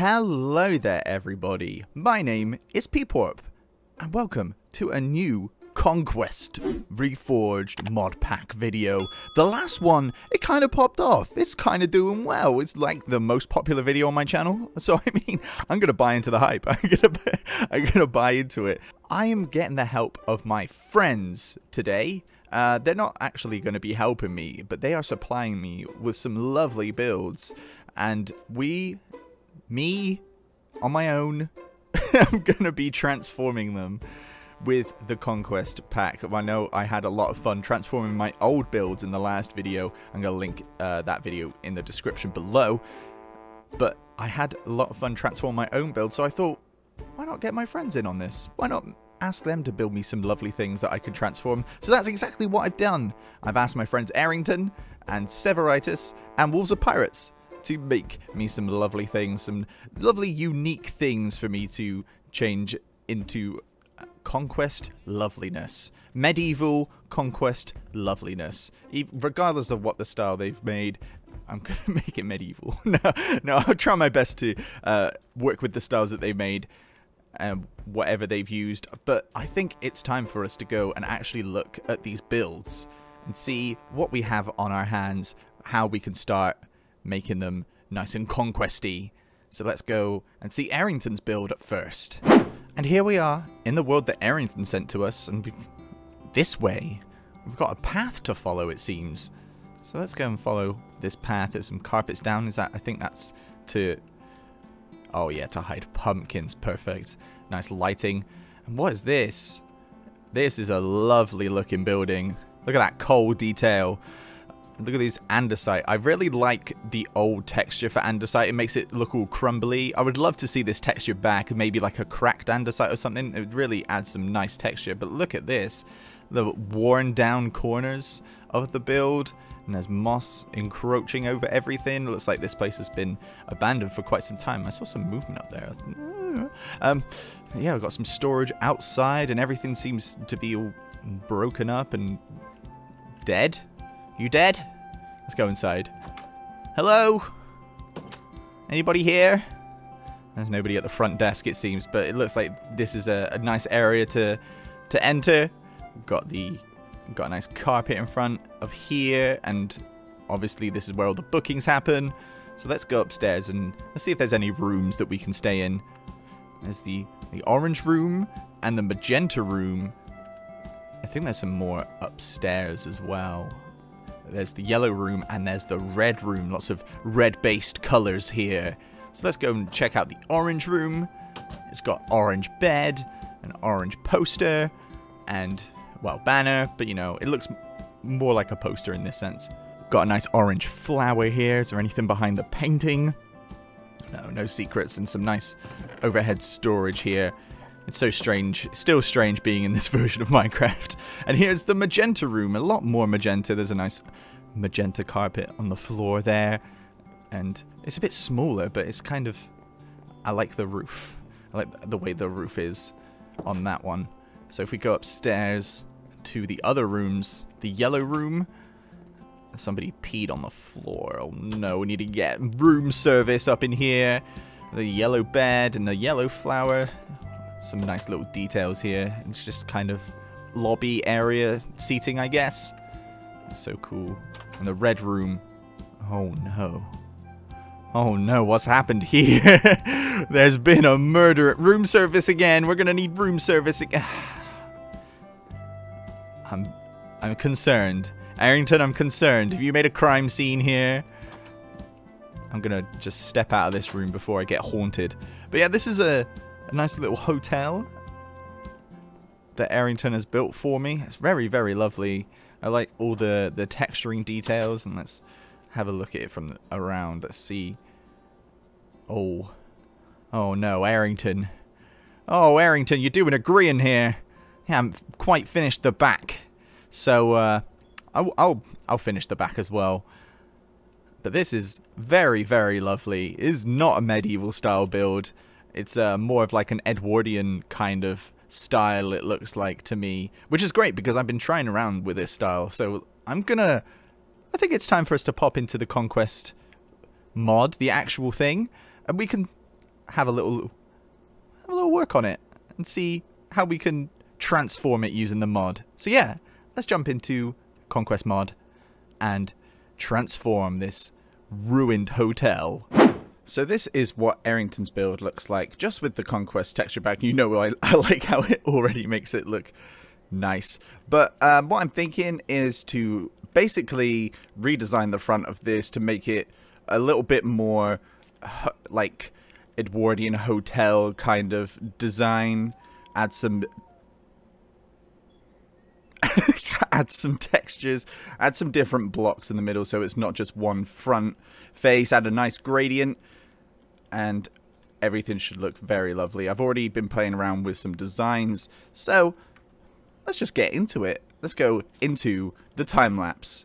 Hello there, everybody. My name is Peeporp, and welcome to a new Conquest Reforged mod pack video. The last one, it kind of popped off. It's kind of doing well. It's like the most popular video on my channel. So, I mean, I'm going to buy into the hype. I'm going to I'm to buy into it. I am getting the help of my friends today. Uh, they're not actually going to be helping me, but they are supplying me with some lovely builds. And we me on my own I'm gonna be transforming them with the Conquest pack. I know I had a lot of fun transforming my old builds in the last video. I'm going to link uh, that video in the description below. But I had a lot of fun transforming my own build, so I thought, why not get my friends in on this? Why not ask them to build me some lovely things that I can transform? So that's exactly what I've done. I've asked my friends Aerington and Severitis and Wolves of Pirates to make me some lovely things, some lovely unique things for me to change into uh, conquest loveliness. Medieval conquest loveliness. regardless of what the style they've made, I'm going to make it medieval. no, no, I'll try my best to uh, work with the styles that they made and whatever they've used. But I think it's time for us to go and actually look at these builds and see what we have on our hands, how we can start making them nice and conquesty. So let's go and see Aerington's build at first. And here we are in the world that Aerington sent to us, and this way, we've got a path to follow, it seems. So let's go and follow this path. There's some carpets down. Is that? I think that's to. Oh yeah, to hide pumpkins. Perfect. Nice lighting. And what is this? This is a lovely looking building. Look at that coal detail. Look at these andesite. I really like the old texture for andesite. It makes it look all crumbly. I would love to see this texture back, maybe like a cracked andesite or something. It really adds some nice texture. But look at this. The worn down corners of the build. And there's moss encroaching over everything. It looks like this place has been abandoned for quite some time. I saw some movement up there. Um, yeah, we've got some storage outside and everything seems to be all broken up and dead. You dead? Let's go inside. Hello? Anybody here? There's nobody at the front desk, it seems, but it looks like this is a, a nice area to to enter. Got the got a nice carpet in front of here, and obviously this is where all the bookings happen. So let's go upstairs and let's see if there's any rooms that we can stay in. There's the the orange room and the magenta room. I think there's some more upstairs as well. There's the yellow room and there's the red room. Lots of red-based colors here. So let's go and check out the orange room. It's got orange bed, an orange poster, and, well, banner, but you know, it looks more like a poster in this sense. Got a nice orange flower here. Is there anything behind the painting? No, no secrets and some nice overhead storage here. It's so strange, still strange being in this version of Minecraft. And here's the magenta room, a lot more magenta. There's a nice magenta carpet on the floor there. And it's a bit smaller, but it's kind of... I like the roof. I like the way the roof is on that one. So if we go upstairs to the other rooms, the yellow room, somebody peed on the floor. Oh no, we need to get room service up in here. The yellow bed and the yellow flower some nice little details here. It's just kind of lobby area seating, I guess. So cool. And the red room. Oh no. Oh no, what's happened here? There's been a murder room service again. We're gonna need room service again. I'm I'm concerned. Aerington, I'm concerned. Have you made a crime scene here? I'm gonna just step out of this room before I get haunted. But yeah, this is a a nice little hotel that Aerington has built for me. It's very, very lovely. I like all the, the texturing details, and let's have a look at it from around. Let's see. Oh. Oh no, Aerington. Oh, Aerington, you're doing a green here. Yeah, I'm quite finished the back. So, uh, I'll, I'll, I'll finish the back as well. But this is very, very lovely. It is not a medieval style build. It's uh, more of like an Edwardian kind of style it looks like to me, which is great because I've been trying around with this style. So I'm gonna, I think it's time for us to pop into the Conquest mod, the actual thing, and we can have a little have a little work on it and see how we can transform it using the mod. So yeah, let's jump into Conquest mod and transform this ruined hotel. So this is What Aerington's build looks like, just with the Conquest texture pack. You know I, I like how it already makes it look nice. But um, what I'm thinking is to basically redesign the front of this to make it a little bit more like Edwardian hotel kind of design. Add some add some textures, add some different blocks in the middle so it's not just one front face, add a nice gradient, and everything should look very lovely. I've already been playing around with some designs, so let's just get into it. Let's go into the time lapse.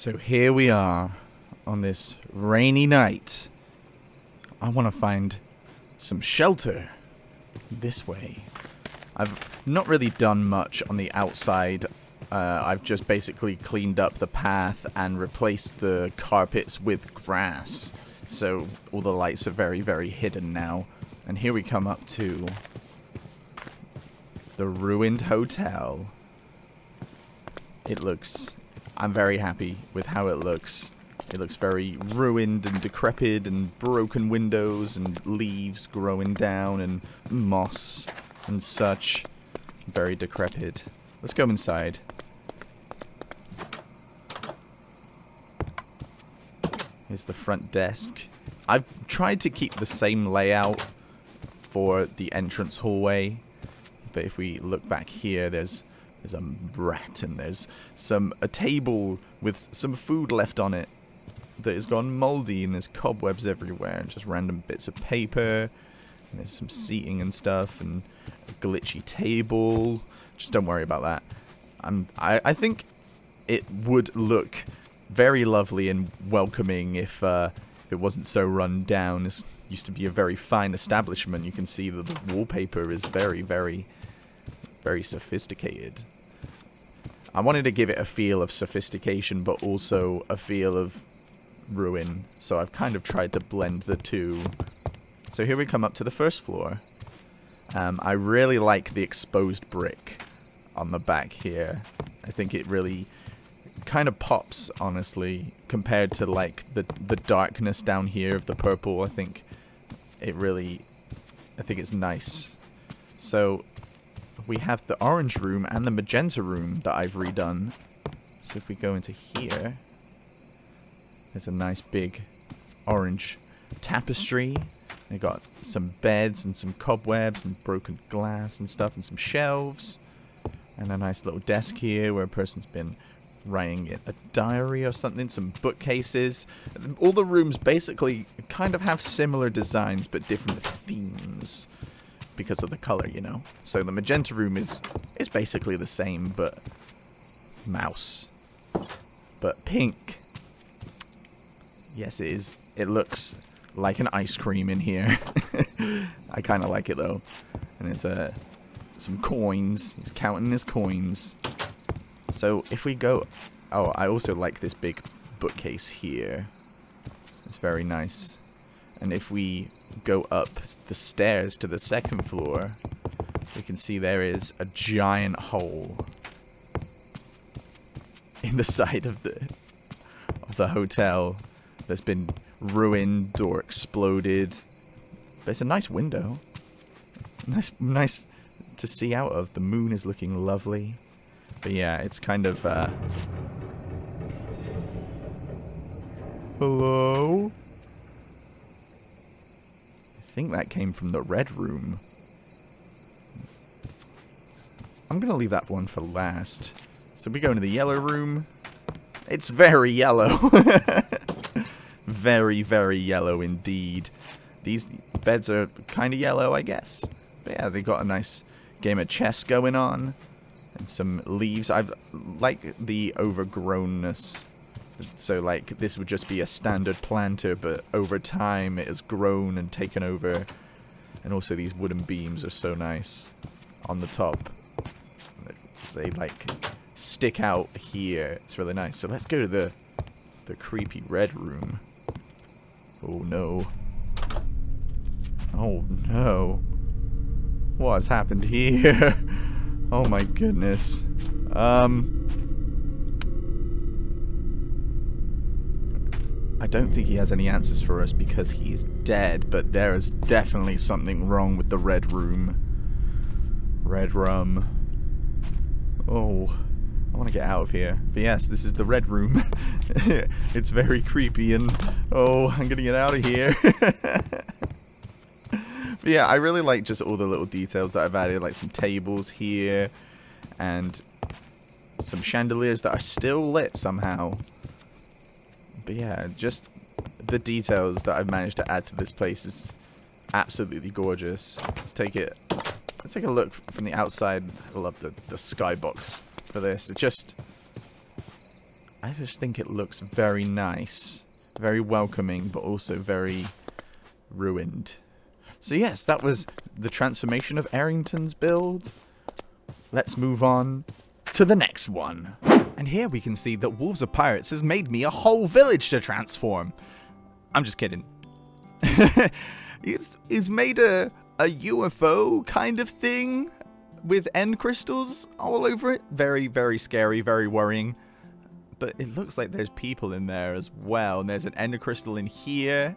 So here we are on this rainy night. I want to find some shelter this way. I've not really done much on the outside. Uh, I've just basically cleaned up the path and replaced the carpets with grass. So all the lights are very, very hidden now. And here we come up to the ruined hotel. It looks I'm very happy with how it looks. It looks very ruined and decrepit and broken windows and leaves growing down and moss and such. Very decrepit. Let's go inside. Here's the front desk. I've tried to keep the same layout for the entrance hallway. But if we look back here, there's there's a rat and there's some a table with some food left on it that has gone moldy and there's cobwebs everywhere and just random bits of paper. And there's some seating and stuff and a glitchy table. Just don't worry about that. I'm, I, I think it would look very lovely and welcoming if, uh, if it wasn't so run down. This used to be a very fine establishment. You can see that the wallpaper is very, very very sophisticated. I wanted to give it a feel of sophistication, but also a feel of ruin. So I've kind of tried to blend the two. So here we come up to the first floor. Um, I really like the exposed brick on the back here. I think it really kind of pops, honestly, compared to like the the darkness down here of the purple. I think it really, I think it's nice. So we have the orange room and the magenta room that I've redone. So if we go into here, there's a nice big orange tapestry. They got some beds and some cobwebs and broken glass and stuff and some shelves. And a nice little desk here where a person's been writing a diary or something, some bookcases. All the rooms basically kind of have similar designs but different themes because of the color, you know. So the magenta room is is basically the same, but mouse. But pink. Yes, it is. It looks like an ice cream in here. I kind of like it though. And it's uh, some coins. He's counting his coins. So if we go... Oh, I also like this big bookcase here. It's very nice. And if we go up the stairs to the second floor, we can see there is a giant hole in the side of the of the hotel that's been ruined or exploded. There's a nice window. Nice nice to see out of. The moon is looking lovely. But yeah, it's kind of uh Hello? Think that came from the red room. I'm going to leave that one for last. So we go into the yellow room. It's very yellow. very, very yellow indeed. These beds are kind of yellow, I guess. But yeah, they've got a nice game of chess going on. And some leaves. I like the overgrownness so like this would just be a standard planter, but over time it has grown and taken over. And also these wooden beams are so nice on the top. They like stick out here. It's really nice. So let's go to the the creepy red room. Oh no. Oh no. What has happened here? oh my goodness. Um I don't think he has any answers for us because he is dead, but there is definitely something wrong with the red room. Red rum. Oh, I want to get out of here. But yes, this is the red room. it's very creepy and, oh, I'm going to get out of here. but yeah, I really like just all the little details that I've added, like some tables here and some chandeliers that are still lit somehow. But yeah, just the details that I've managed to add to this place is absolutely gorgeous. Let's take it. Let's take a look from the outside. I love the the skybox for this. It just, I just think it looks very nice, very welcoming, but also very ruined. So yes, that was the transformation of Aerington's build. Let's move on to the next one. And here we can see that Wolves of Pirates has made me a whole village to transform. I'm just kidding. he's, he's made a, a UFO kind of thing with end crystals all over it. Very, very scary, very worrying. But it looks like there's people in there as well. And there's an ender crystal in here.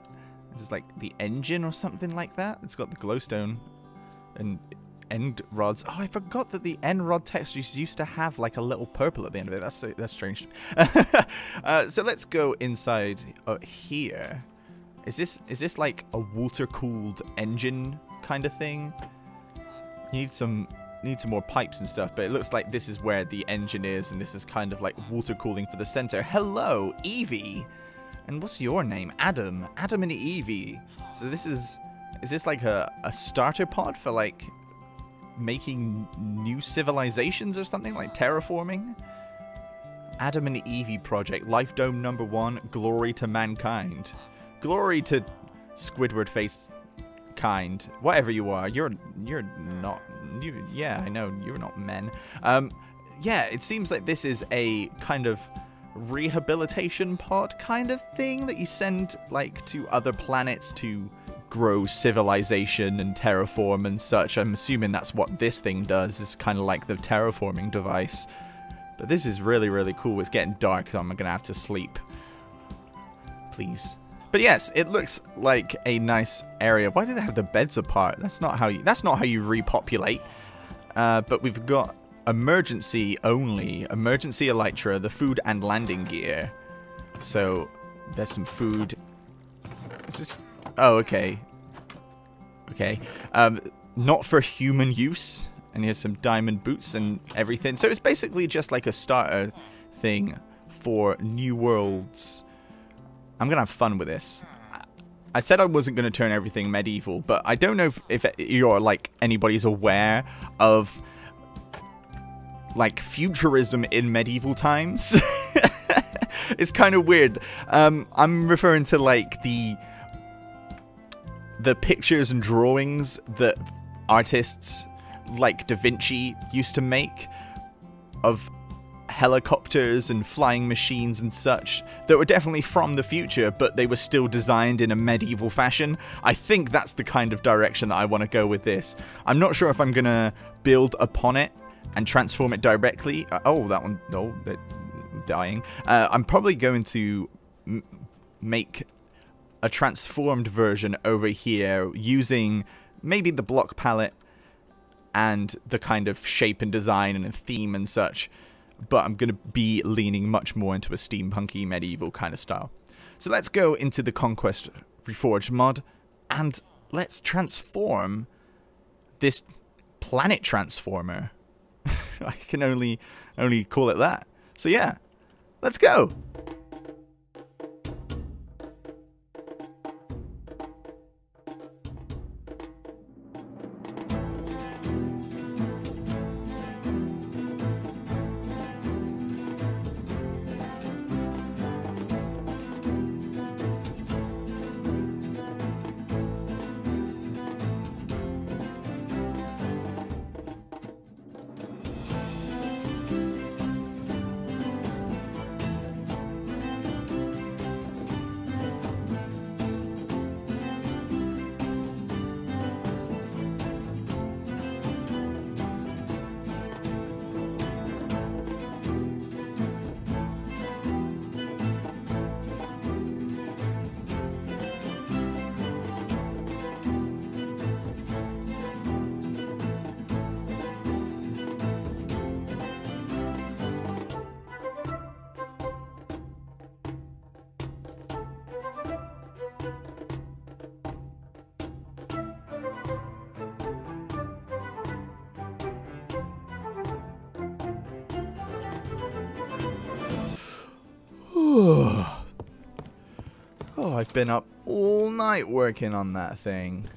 This is like the engine or something like that. It's got the glowstone. And end rods. Oh, I forgot that the end rod textures used to have like a little purple at the end of it. That's that's strange. uh, so let's go inside uh, here. Is this is this like a water cooled engine kind of thing? You need some need some more pipes and stuff, but it looks like this is where the engine is, and this is kind of like water cooling for the center. Hello, Evie. And what's your name? Adam. Adam and Evie. So this is is this like a, a starter pod for like making new civilizations or something, like terraforming. Adam and Evie project, Life Dome number one, glory to mankind. Glory to Squidward face kind. Whatever you are, you're you're not you yeah, I know, you're not men. Um yeah, it seems like this is a kind of rehabilitation pod kind of thing that you send like to other planets to grow civilization and terraform and such. I'm assuming that's what this thing does. It's kind of like the terraforming device. But this is really, really cool. It's getting dark, so I'm going to have to sleep. Please. But yes, it looks like a nice area. Why do they have the beds apart? That's not how you, that's not how you repopulate. Uh, but we've got emergency only, emergency elytra, the food and landing gear. So there's some food. Is this Oh, okay. Okay. Um, not for human use. And here's some diamond boots and everything. So it's basically just like a starter thing for new worlds. I'm going to have fun with this. I said I wasn't going to turn everything medieval, but I don't know if, if you're like anybody's aware of like futurism in medieval times. it's kind of weird. Um, I'm referring to like the the pictures and drawings that artists like Da Vinci used to make of helicopters and flying machines and such that were definitely from the future, but they were still designed in a medieval fashion. I think that's the kind of direction that I want to go with this. I'm not sure if I'm going to build upon it and transform it directly. Uh, oh, that one, no, they're dying. Uh, I'm probably going to make a transformed version over here using maybe the block palette and the kind of shape and design and theme and such. But I'm going to be leaning much more into a steampunky medieval kind of style. So let's go into the Conquest Reforged mod and let's transform this planet transformer. I can only only call it that. So yeah, let's go. oh, I've been up all night working on that thing.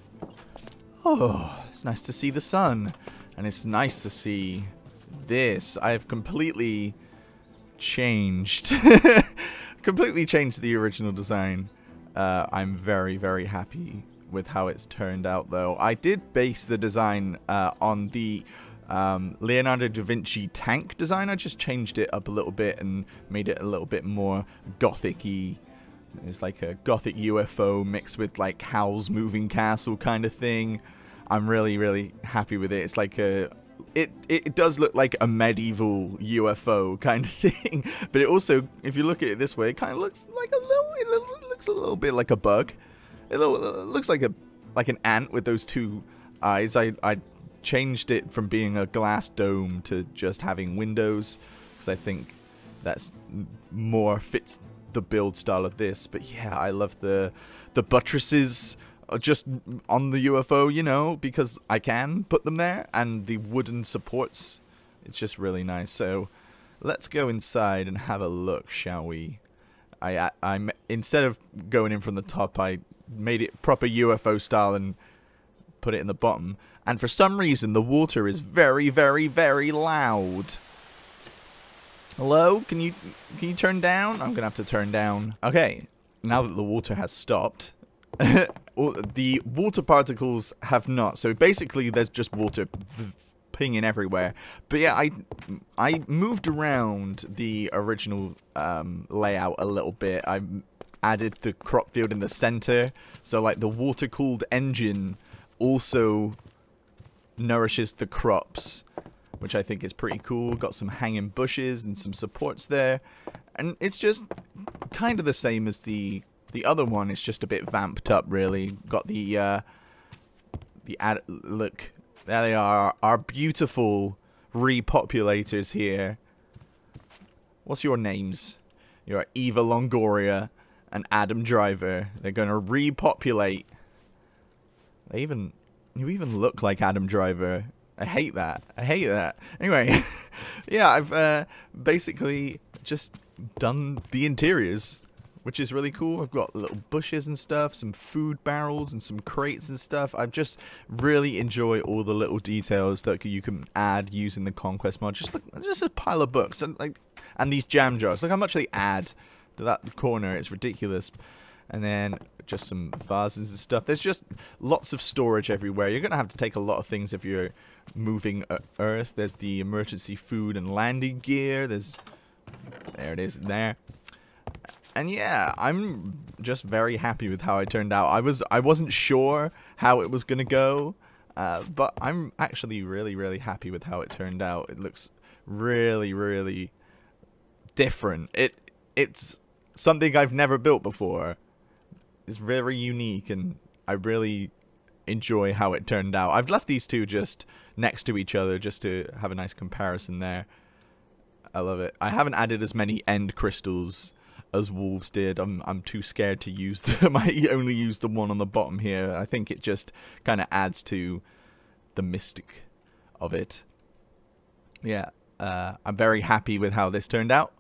Oh, it's nice to see the sun. And it's nice to see this. I have completely changed. completely changed the original design. Uh, I'm very, very happy with how it's turned out, though. I did base the design uh, on the um, Leonardo da Vinci tank design, I just changed it up a little bit and made it a little bit more gothic-y. It's like a gothic UFO mixed with like Howl's Moving Castle kind of thing. I'm really, really happy with it. It's like a it, it, does look like a medieval UFO kind of thing, but it also, if you look at it this way, it kind of looks like a little, it looks, it looks a little bit like a bug. It, looks like a like an ant with those two eyes. I I changed it from being a glass dome to just having windows because I think that's more fits the build style of this. But yeah, I love the the buttresses uh, just on the UFO, you know, because I can put them there, and the wooden supports. It's just really nice. So let's go inside and have a look, shall we? I, I I'm instead of going in from the top, I made it proper UFO style and put it in the bottom. And for some reason, the water is very, very, very loud. Hello? Can you can you turn down? I'm gonna have to turn down. Okay, now that the water has stopped, the water particles have not. So basically, there's just water pinging everywhere. But yeah, I I moved around the original um, layout a little bit. I added the crop field in the center, so like the water cooled engine also nourishes the crops, which I think is pretty cool. Got some hanging bushes and some supports there. And it's just kind of the same as the the other one. It's just a bit vamped up, really. Got the, uh, the ad look, there they are, our beautiful repopulators here. What's your names? You're Eva Longoria and Adam Driver. They're going to repopulate. They even you even look like Adam Driver. I hate that. I hate that. Anyway, yeah, I've uh, basically just done the interiors, which is really cool. I've got little bushes and stuff, some food barrels and some crates and stuff. I just really enjoy all the little details that you can add using the Conquest mod. Just look, just a pile of books and like, and these jam jars. Look how much they add to that corner. It's ridiculous. And then just some vases and stuff. There's just lots of storage everywhere. You're going to have to take a lot of things if you're moving uh, Earth. There's the emergency food and landing gear. There's... There it is there. And yeah, I'm just very happy with how it turned out. I was I wasn't sure how it was going to go. Uh, but I'm actually really, really happy with how it turned out. It looks really, really different. It It's something I've never built before. It's very unique, and I really enjoy how it turned out. I've left these two just next to each other just to have a nice comparison there. I love it. I haven't added as many end crystals as wolves did. I'm I'm too scared to use them. I only use the one on the bottom here. I think it just kind of adds to the mystic of it. Yeah, uh, I'm very happy with how this turned out.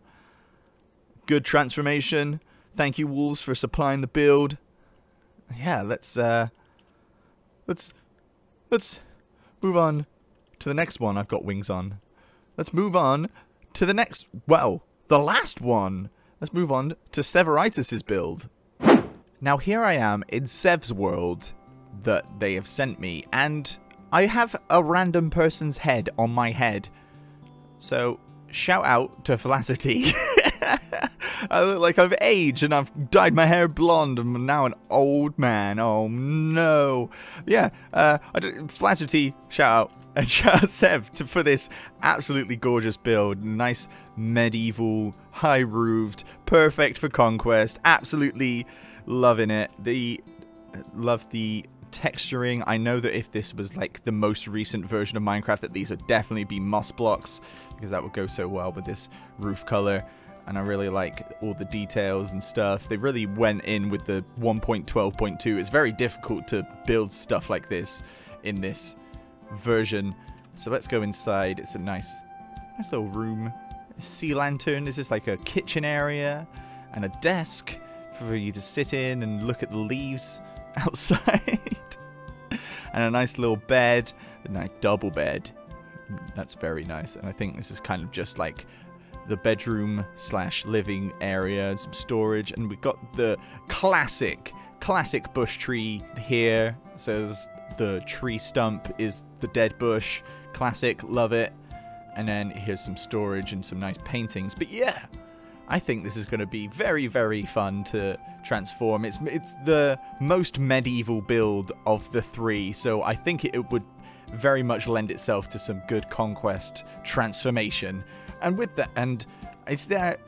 Good transformation. Thank you, wolves, for supplying the build. Yeah, let's uh, let's let's move on to the next one. I've got wings on. Let's move on to the next. Well, the last one. Let's move on to Severitis' build. Now here I am in Sev's world that they have sent me, and I have a random person's head on my head. So, shout out to Felicity. I look like I've aged and I've dyed my hair blonde and I'm now an old man. Oh no. Yeah, uh, Felicity, shout out. And shout out Sev to, for this absolutely gorgeous build. Nice medieval, high roofed, perfect for conquest. Absolutely loving it. The love the texturing. I know that if this was like the most recent version of Minecraft, that these would definitely be moss blocks because that would go so well with this roof color. And I really like all the details and stuff. They really went in with the 1.12.2. It's very difficult to build stuff like this in this version. So let's go inside. It's a nice, nice little room. sea lantern. This is like a kitchen area and a desk for you to sit in and look at the leaves outside. and a nice little bed, a nice double bed. That's very nice. And I think this is kind of just like the bedroom slash living area and some storage. And we've got the classic, classic bush tree here. So the tree stump is the dead bush. Classic, love it. And then here's some storage and some nice paintings. But yeah, I think this is going to be very, very fun to transform. It's it's the most medieval build of the three, so I think it, it would very much lend itself to some good conquest transformation. And with that, and is there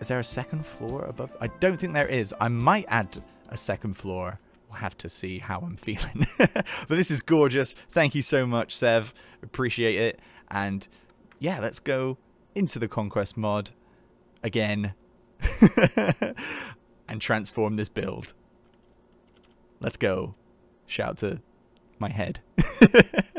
is there a second floor above? I don't think there is. I might add a second floor. We'll have to see how I'm feeling. but this is gorgeous. Thank you so much, Sev. Appreciate it. And yeah, let's go into the conquest mod again and transform this build. Let's go. Shout to my head.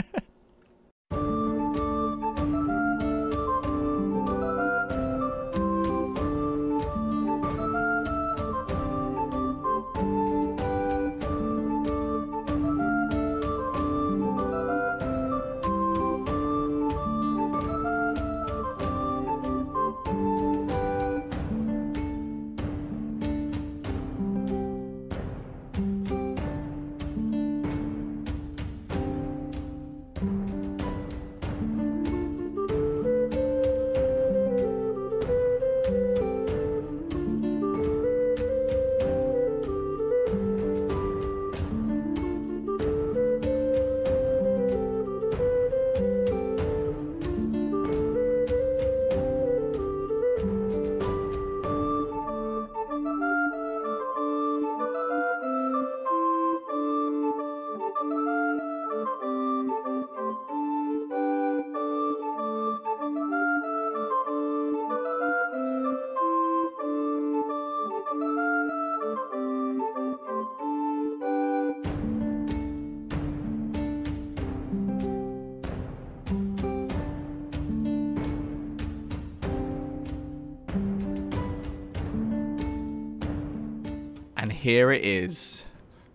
here it is.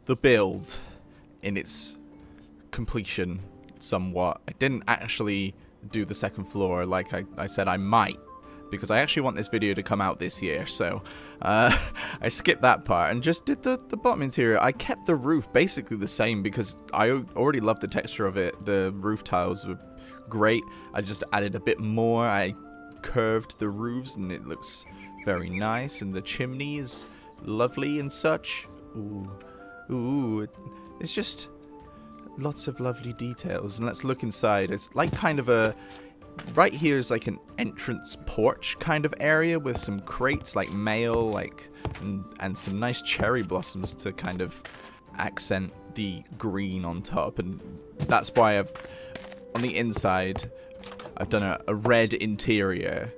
The build in its completion somewhat. I didn't actually do the second floor like I, I said I might. because I actually want this video to come out this year, so uh, I skipped that part and just did the, the bottom interior. I kept the roof basically the same because I already loved the texture of it. The roof tiles were great. I just added a bit more. I curved the roofs and it looks very nice and the chimney is lovely and such. Ooh, ooh, it's just lots of lovely details. And let's look inside. It's like kind of a right here is like an entrance porch kind of area with some crates like mail like and, and some nice cherry blossoms to kind of accent the green on top and that's why I've on the inside I've done a, a red interior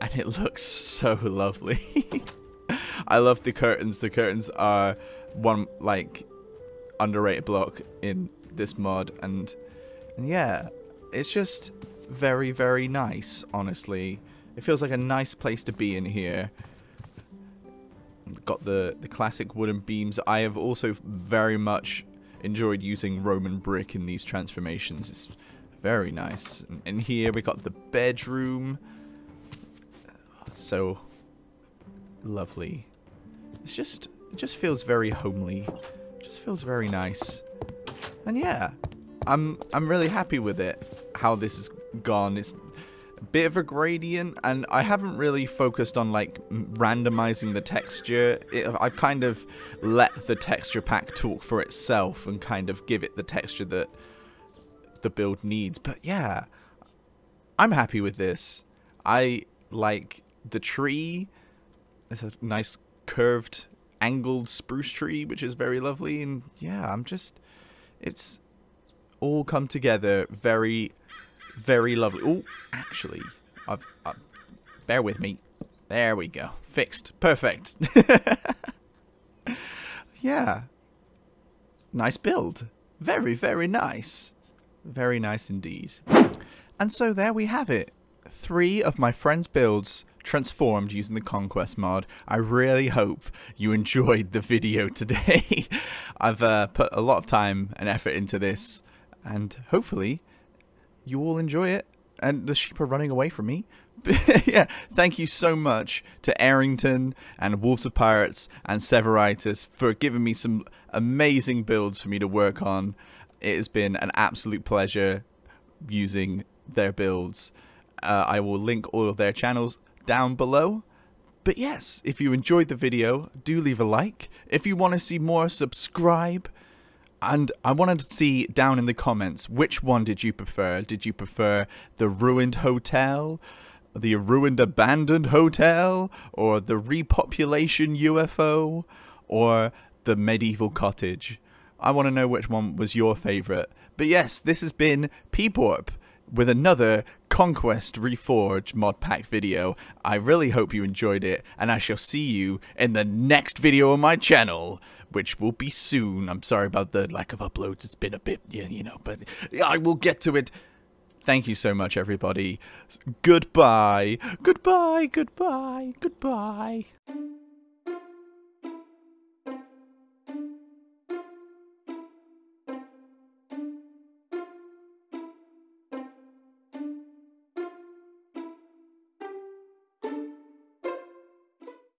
and it looks so lovely I love the curtains the curtains are one like underrated block in this mod and, yeah it's just very, very nice, honestly. It feels like a nice place to be in here. Got the, the classic wooden beams. I have also very much enjoyed using Roman brick in these transformations. It's very nice. And here we got the bedroom. So lovely. It's just, it just feels very homely. Just feels very nice. And yeah, I'm, I'm really happy with it, how this has gone. It's a bit of a gradient, and I haven't really focused on like randomizing the texture. It, I've kind of let the texture pack talk for itself and kind of give it the texture that the build needs. But yeah, I'm happy with this. I like the tree. It's a nice curved angled spruce tree, which is very lovely. And yeah, I'm just, it's all come together very very lovely. Oh, actually, I've, I've, bear with me. There we go. Fixed. Perfect. yeah. Nice build. Very, very nice. Very nice indeed. And so there we have it. Three of my friends' builds transformed using the Conquest mod. I really hope you enjoyed the video today. I've uh, put a lot of time and effort into this and hopefully you all enjoy it. And the sheep are running away from me. yeah, thank you so much to Aerington and Wolves of Pirates and Severitis for giving me some amazing builds for me to work on. It has been an absolute pleasure using their builds. Uh, I will link all of their channels down below. But yes, if you enjoyed the video, do leave a like. If you want to see more, subscribe. And I wanted to see down in the comments, which one did you prefer? Did you prefer the ruined hotel, the ruined abandoned hotel, or the repopulation UFO, or the medieval cottage? I want to know which one was your favourite. But yes, this has been Peeporp with another Conquest Reforged mod pack video. I really hope you enjoyed it, and I shall see you in the next video on my channel, which will be soon. I'm sorry about the lack of uploads. It's been a bit, you know, but I will get to it. Thank you so much, everybody. Goodbye. Goodbye, goodbye, goodbye.